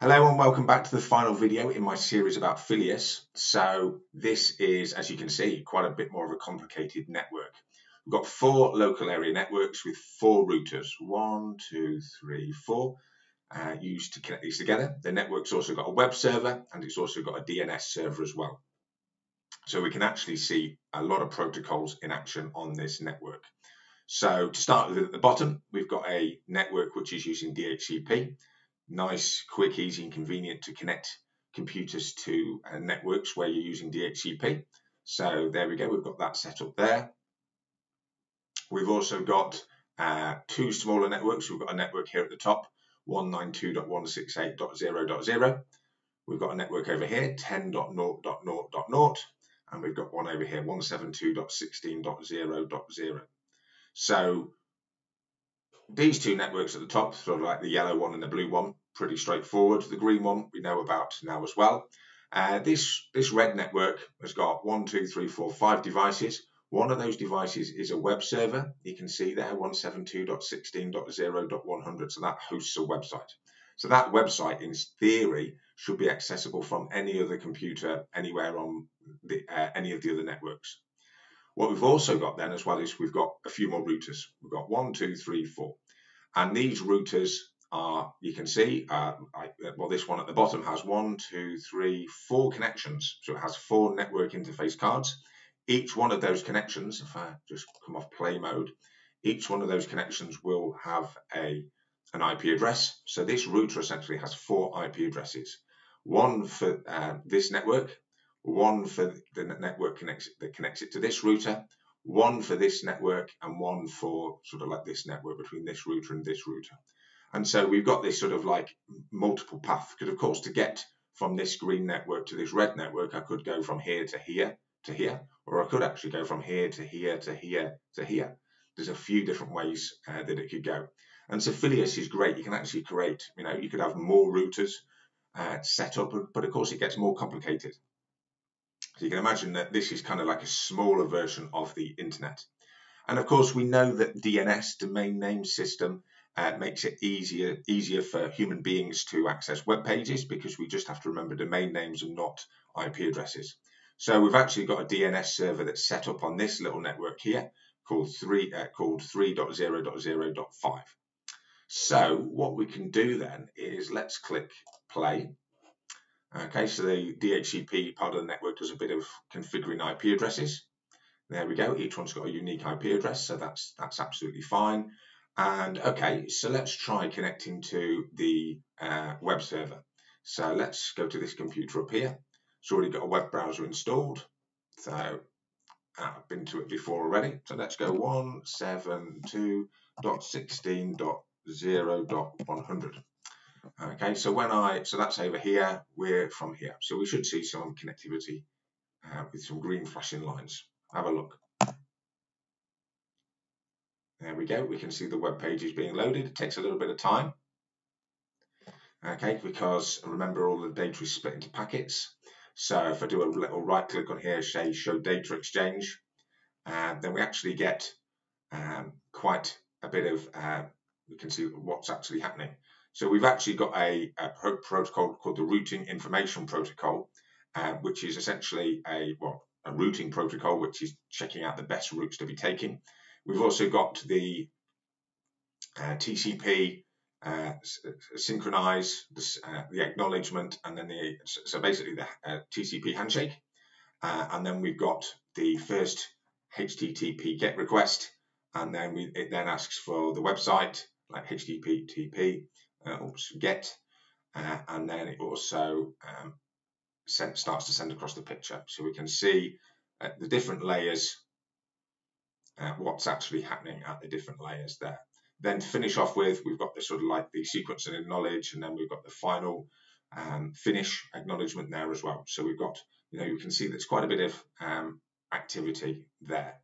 Hello and welcome back to the final video in my series about Filius. So this is, as you can see, quite a bit more of a complicated network. We've got four local area networks with four routers, one, two, three, four, uh, used to connect these together. The network's also got a web server and it's also got a DNS server as well. So we can actually see a lot of protocols in action on this network. So to start with at the bottom, we've got a network which is using DHCP nice, quick, easy, and convenient to connect computers to uh, networks where you're using DHCP. So there we go, we've got that set up there. We've also got uh, two smaller networks. We've got a network here at the top, 192.168.0.0. We've got a network over here, 10.0.0.0, and we've got one over here, 172.16.0.0. So these two networks at the top, sort of like the yellow one and the blue one, pretty straightforward. The green one we know about now as well. Uh, this, this red network has got one, two, three, four, five devices. One of those devices is a web server. You can see there 172.16.0.100. So that hosts a website. So that website, in theory, should be accessible from any other computer anywhere on the, uh, any of the other networks. What we've also got then as well is we've got a few more routers. We've got one, two, three, four. And these routers are, you can see, uh, I, well, this one at the bottom has one, two, three, four connections. So it has four network interface cards. Each one of those connections, if I just come off play mode, each one of those connections will have a an IP address. So this router essentially has four IP addresses. One for uh, this network, one for the network connects that connects it to this router, one for this network, and one for sort of like this network between this router and this router. And so we've got this sort of like multiple path. Because of course, to get from this green network to this red network, I could go from here to here to here, or I could actually go from here to here to here to here. There's a few different ways uh, that it could go. And so Filius is great. You can actually create, you know, you could have more routers uh, set up, but of course it gets more complicated. So you can imagine that this is kind of like a smaller version of the internet. And of course, we know that DNS, domain name system, uh, makes it easier easier for human beings to access web pages because we just have to remember domain names and not IP addresses. So we've actually got a DNS server that's set up on this little network here called 3 uh, called 3.0.0.5. So what we can do then is let's click play Okay, so the DHCP part of the network does a bit of configuring IP addresses. There we go. Each one's got a unique IP address, so that's that's absolutely fine. And okay, so let's try connecting to the uh, web server. So let's go to this computer up here. It's already got a web browser installed. So uh, I've been to it before already. So let's go 172.16.0.100. Okay, so when I, so that's over here, we're from here. So we should see some connectivity uh, with some green flashing lines. Have a look. There we go. We can see the web page is being loaded. It takes a little bit of time. Okay, because remember all the data is split into packets. So if I do a little right click on here, say show data exchange, uh, then we actually get um, quite a bit of, uh, we can see what's actually happening. So we've actually got a, a pro protocol called the Routing Information Protocol, uh, which is essentially a well a routing protocol which is checking out the best routes to be taking. We've also got the uh, TCP uh, synchronize the, uh, the, acknowledgement and then the so basically the uh, TCP handshake, uh, and then we've got the first HTTP GET request, and then we, it then asks for the website like HTTP uh, oops, get, uh, and then it also um, starts to send across the picture. So we can see uh, the different layers, uh, what's actually happening at the different layers there. Then to finish off with, we've got the sort of like the sequence and acknowledge, and then we've got the final um, finish acknowledgement there as well. So we've got, you know, you can see there's quite a bit of um, activity there.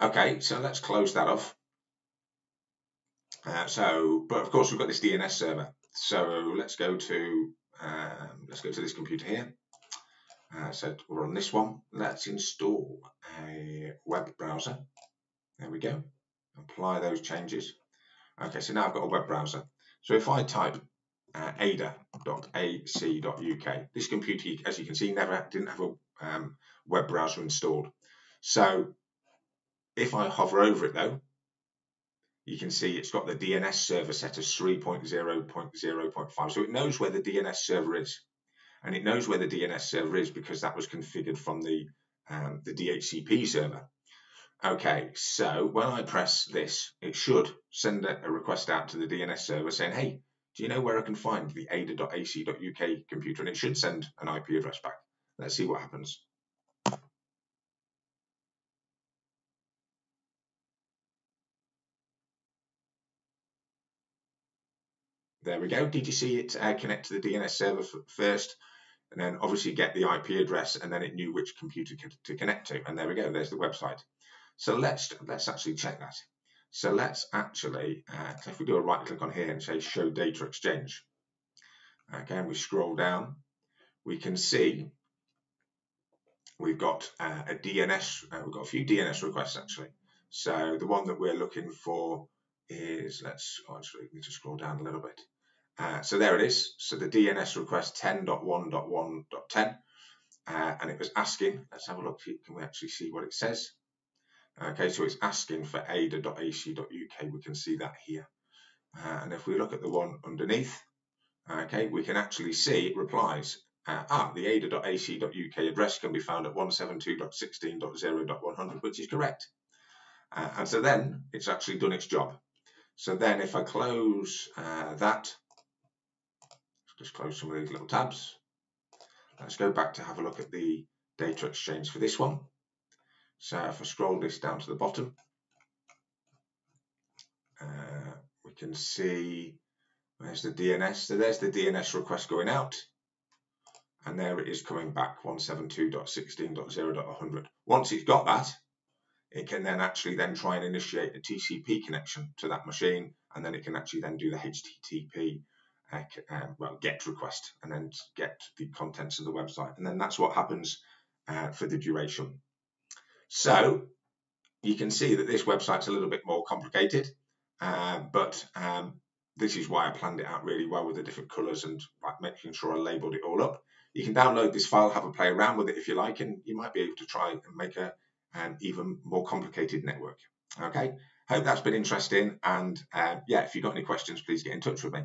Okay, so let's close that off. Uh, so, but of course we've got this DNS server. So let's go to um, let's go to this computer here. Uh, so we're on this one. Let's install a web browser. There we go. Apply those changes. Okay, so now I've got a web browser. So if I type uh, ada.ac.uk. This computer, as you can see, never didn't have a um, web browser installed. So if I hover over it though, you can see it's got the DNS server set as 3.0.0.5. So it knows where the DNS server is. And it knows where the DNS server is because that was configured from the, um, the DHCP server. Okay, so when I press this, it should send a, a request out to the DNS server saying, hey, do you know where I can find the ada.ac.uk computer? And it should send an IP address back. Let's see what happens. There we go. Did you see it uh, connect to the DNS server first? And then obviously get the IP address and then it knew which computer to connect to. And there we go. There's the website. So let's let's actually check that. So let's actually, uh, if we do a right click on here and say show data exchange, okay, and we scroll down, we can see we've got uh, a DNS, uh, we've got a few DNS requests actually. So the one that we're looking for is, let's oh, actually need to scroll down a little bit. Uh, so there it is. So the DNS request 10.1.1.10, uh, and it was asking, let's have a look, can we actually see what it says? Okay, so it's asking for ada.ac.uk. We can see that here. Uh, and if we look at the one underneath, okay, we can actually see it replies. Uh, ah, the ada.ac.uk address can be found at 172.16.0.100, which is correct. Uh, and so then it's actually done its job. So then if I close uh, that, just close some of these little tabs. Let's go back to have a look at the data exchange for this one. So if I scroll this down to the bottom, uh, we can see there's the DNS. So there's the DNS request going out. And there it is coming back 172.16.0.100. Once it's got that, it can then actually then try and initiate a TCP connection to that machine, and then it can actually then do the HTTP uh, uh, well get request and then get the contents of the website, and then that's what happens uh, for the duration. So you can see that this website's a little bit more complicated, uh, but um, this is why I planned it out really well with the different colors and like making sure I labeled it all up. You can download this file, have a play around with it if you like, and you might be able to try and make a an even more complicated network. Okay, hope that's been interesting. And uh, yeah, if you've got any questions, please get in touch with me.